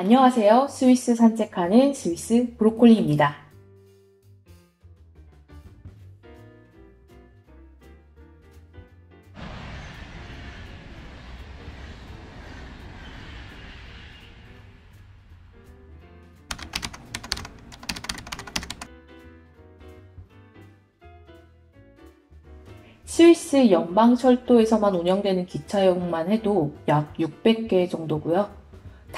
안녕하세요. 스위스 산책하는 스위스 브로콜리입니다. 스위스 연방철도에서만 운영되는 기차역만 해도 약 600개 정도고요.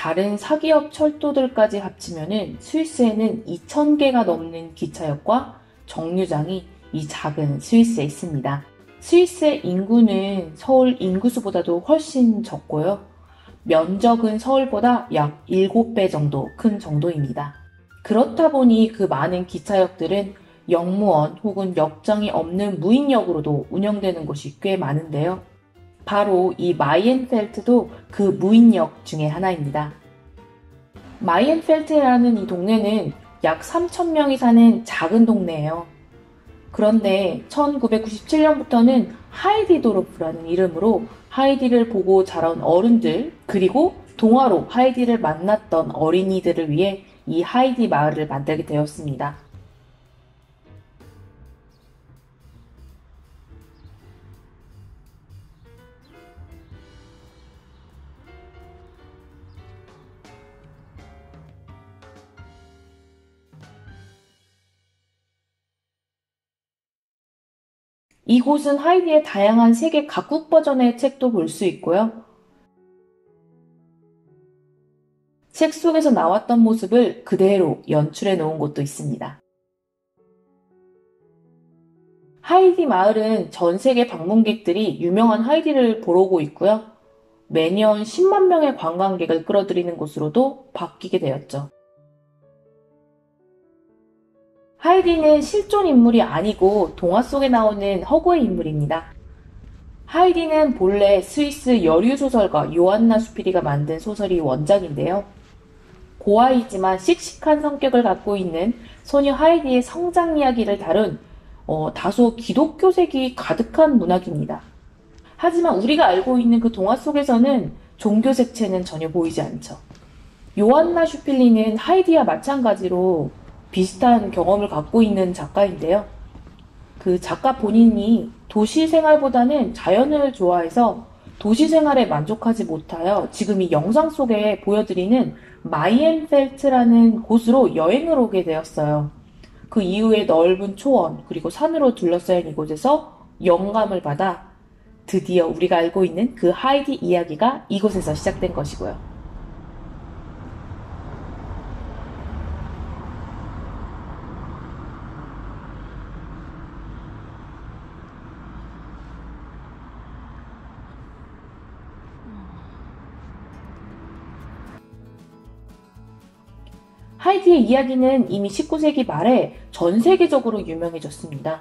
다른 사기업 철도들까지 합치면은 스위스에는 2,000개가 넘는 기차역과 정류장이 이 작은 스위스에 있습니다. 스위스의 인구는 서울 인구수보다도 훨씬 적고요. 면적은 서울보다 약 7배 정도 큰 정도입니다. 그렇다 보니 그 많은 기차역들은 역무원 혹은 역장이 없는 무인역으로도 운영되는 곳이 꽤 많은데요. 바로 이 마이엔펠트도 그 무인역 중의 하나입니다. 마이엔펠트라는 이 동네는 약 3,000명이 사는 작은 동네예요. 그런데 1997년부터는 하이디도르프라는 이름으로 하이디를 보고 자란 어른들 그리고 동화로 하이디를 만났던 어린이들을 위해 이 하이디 마을을 만들게 되었습니다. 이곳은 하이디의 다양한 세계 각국 버전의 책도 볼 수 있고요. 책 속에서 나왔던 모습을 그대로 연출해 놓은 곳도 있습니다. 하이디 마을은 전 세계 방문객들이 유명한 하이디를 보러 오고 있고요. 매년 10만 명의 관광객을 끌어들이는 곳으로도 바뀌게 되었죠. 하이디는 실존 인물이 아니고 동화 속에 나오는 허구의 인물입니다. 하이디는 본래 스위스 여류 소설가 요한나 수피리가 만든 소설이 원작인데요. 고아이지만 씩씩한 성격을 갖고 있는 소녀 하이디의 성장 이야기를 다룬 어, 다소 기독교색이 가득한 문학입니다. 하지만 우리가 알고 있는 그 동화 속에서는 종교 색채는 전혀 보이지 않죠. 요한나 슈필리는 하이디와 마찬가지로 비슷한 경험을 갖고 있는 작가인데요. 그 작가 본인이 도시 생활보다는 자연을 좋아해서 도시 생활에 만족하지 못하여 지금 이 영상 속에 보여드리는 마이엔펠트라는 곳으로 여행을 오게 되었어요. 그 이후에 넓은 초원 그리고 산으로 둘러싸인 이곳에서 영감을 받아 드디어 우리가 알고 있는 그 하이디 이야기가 이곳에서 시작된 것이고요. 하이디의 이야기는 이미 19세기 말에 전 세계적으로 유명해졌습니다.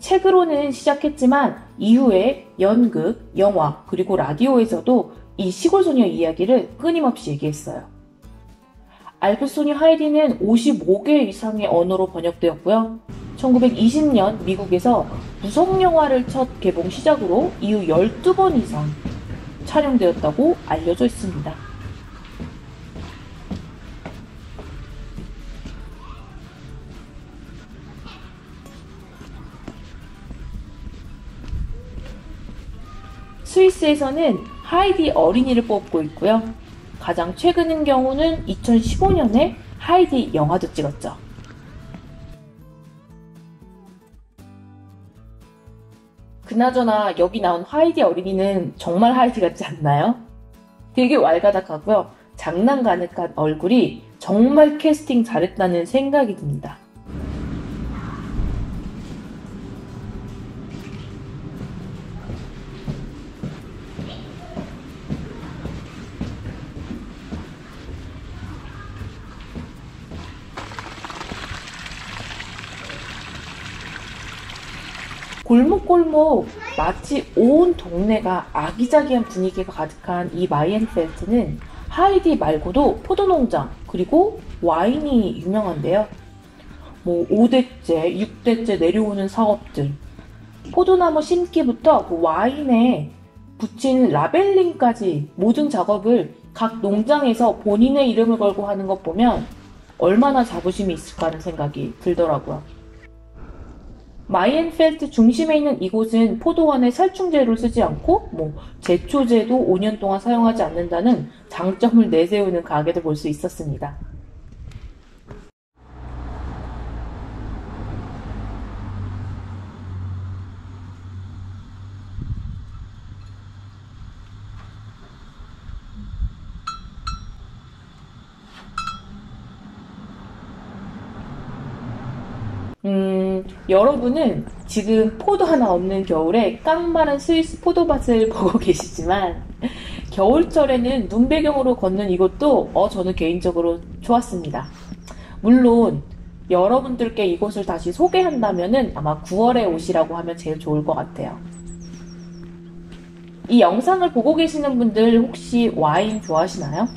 책으로는 시작했지만 이후에 연극, 영화, 그리고 라디오에서도 이 시골 소녀 이야기를 끊임없이 얘기했어요. 알프 소녀 하이디는 55개 이상의 언어로 번역되었고요. 1920년 미국에서 무성 영화를 첫 개봉 시작으로 이후 12번 이상 촬영되었다고 알려져 있습니다. 스위스에서는 하이디 어린이를 뽑고 있고요. 가장 최근인 경우는 2015년에 하이디 영화도 찍었죠. 그나저나 여기 나온 하이디 어린이는 정말 하이디 같지 않나요? 되게 왈가닥하고요. 장난 가득한 얼굴이 정말 캐스팅 잘했다는 생각이 듭니다. 골목골목 마치 온 동네가 아기자기한 분위기가 가득한 이 마이엔펠트는 하이디 말고도 포도 농장 그리고 와인이 유명한데요. 뭐 5대째, 6대째 내려오는 사업들 포도나무 심기부터 그 와인에 붙인 라벨링까지 모든 작업을 각 농장에서 본인의 이름을 걸고 하는 것 보면 얼마나 자부심이 있을까 하는 생각이 들더라고요. 마이엔펠트 중심에 있는 이곳은 포도원에 살충제를 쓰지 않고 뭐 제초제도 5년 동안 사용하지 않는다는 장점을 내세우는 가게도 볼 수 있었습니다. 음, 여러분은 지금 포도 하나 없는 겨울에 깡마른 스위스 포도밭을 보고 계시지만 겨울철에는 눈 배경으로 걷는 이곳도 어, 저는 개인적으로 좋았습니다. 물론 여러분들께 이곳을 다시 소개한다면은 아마 9월에 오시라고 하면 제일 좋을 것 같아요. 이 영상을 보고 계시는 분들 혹시 와인 좋아하시나요?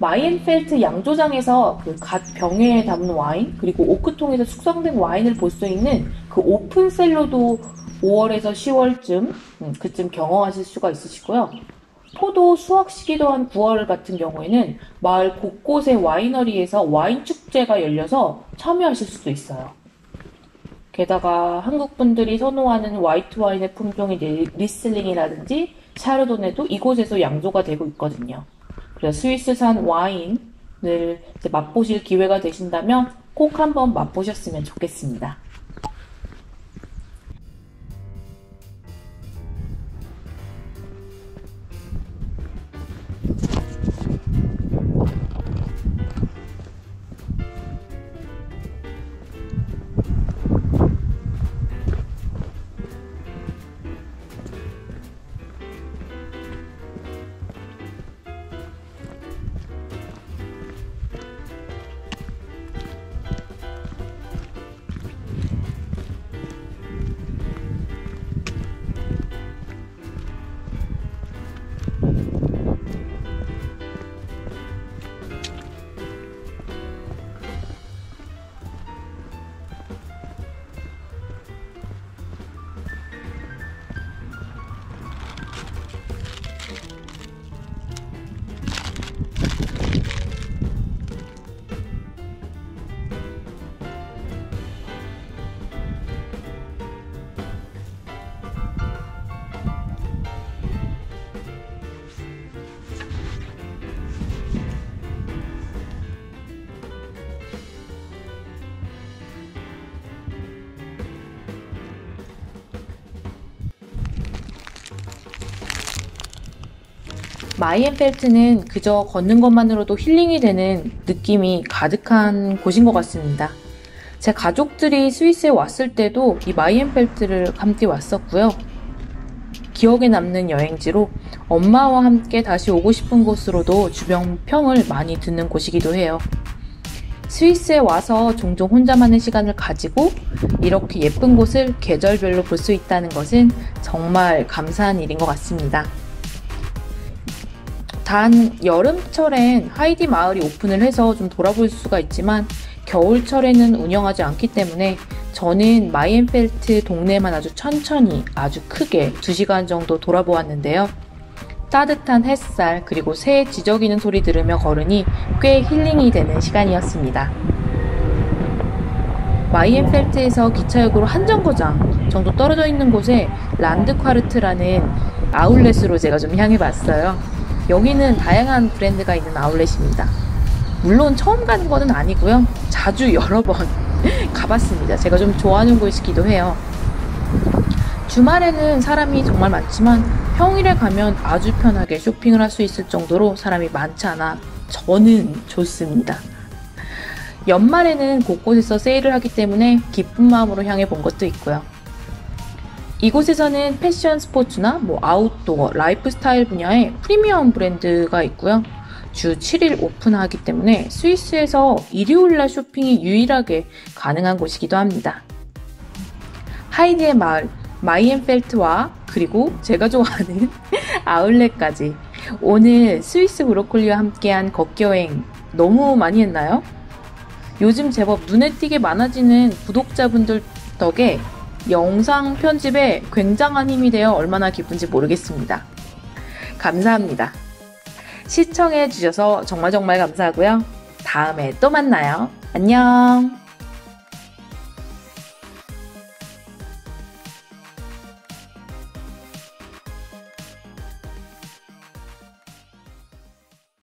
마이엔펠트 양조장에서 그 갓 병에 담은 와인 그리고 오크통에서 숙성된 와인을 볼 수 있는 그 open cellar도 5월에서 10월쯤 음, 그쯤 경험하실 수가 있으시고요. 포도 수확 시기도 한 9월 같은 경우에는 마을 곳곳의 와이너리에서 와인 축제가 열려서 참여하실 수도 있어요. 게다가 한국 분들이 선호하는 화이트 와인의 품종인 리슬링이라든지 샤르도네도 이곳에서 양조가 되고 있거든요. 그래서 스위스산 와인을 맛보실 기회가 되신다면 꼭 한번 맛보셨으면 좋겠습니다. 마이엔펠트는 그저 걷는 것만으로도 힐링이 되는 느낌이 가득한 곳인 것 같습니다. 제 가족들이 스위스에 왔을 때도 이 마이엔펠트를 함께 왔었고요. 기억에 남는 여행지로 엄마와 함께 다시 오고 싶은 곳으로도 주변 평을 많이 듣는 곳이기도 해요. 스위스에 와서 종종 혼자만의 시간을 가지고 이렇게 예쁜 곳을 계절별로 볼 수 있다는 것은 정말 감사한 일인 것 같습니다. 단 여름철엔 하이디 마을이 오픈을 해서 좀 돌아볼 수가 있지만 겨울철에는 운영하지 않기 때문에 저는 마이엔펠트 동네만 아주 천천히 아주 크게 2시간 정도 돌아보았는데요. 따뜻한 햇살 그리고 새 지저귀는 소리 들으며 걸으니 꽤 힐링이 되는 시간이었습니다. 마이엔펠트에서 기차역으로 한 정거장 정도 떨어져 있는 곳에 란드콰르트라는 아울렛으로 제가 좀 향해 봤어요. 여기는 다양한 브랜드가 있는 아울렛입니다. 물론 처음 가는 거는 아니고요. 자주 여러 번 가봤습니다. 제가 좀 좋아하는 곳이기도 해요. 주말에는 사람이 정말 많지만 평일에 가면 아주 편하게 쇼핑을 할 수 있을 정도로 사람이 많지 않아 저는 좋습니다. 연말에는 곳곳에서 세일을 하기 때문에 기쁜 마음으로 향해 본 것도 있고요. 이곳에서는 패션 스포츠나 뭐 아웃도어, 라이프 스타일 분야의 프리미엄 브랜드가 있고요. 주 7일 오픈하기 때문에 스위스에서 일요일날 쇼핑이 유일하게 가능한 곳이기도 합니다. 하이디의 마을, 마이엔펠트와 그리고 제가 좋아하는 아울렛까지 오늘 스위스 브로콜리와 함께한 걷기여행 너무 많이 했나요? 요즘 제법 눈에 띄게 많아지는 구독자분들 덕에 영상 편집에 굉장한 힘이 되어 얼마나 기쁜지 모르겠습니다. 감사합니다. 시청해 주셔서 정말 정말 감사하고요. 다음에 또 만나요. 안녕.